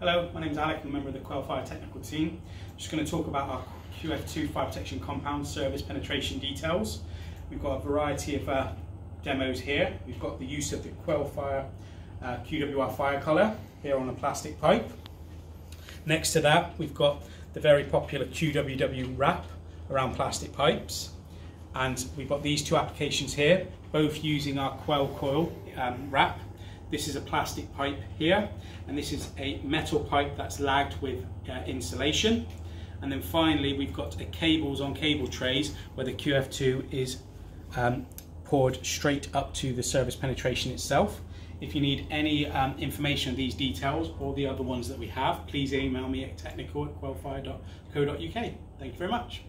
Hello, my name is Alec, I'm a member of the Quelfire technical team. I'm just going to talk about our QF2 fire protection compound service penetration details. We've got a variety of uh, demos here. We've got the use of the Quelfire uh, QWR fire collar here on a plastic pipe. Next to that, we've got the very popular QWW wrap around plastic pipes. And we've got these two applications here, both using our Quail coil um, wrap this is a plastic pipe here, and this is a metal pipe that's lagged with uh, insulation. And then finally, we've got a cables on cable trays where the QF2 is um, poured straight up to the service penetration itself. If you need any um, information on these details or the other ones that we have, please email me at technical at quelfire.co.uk. Thank you very much.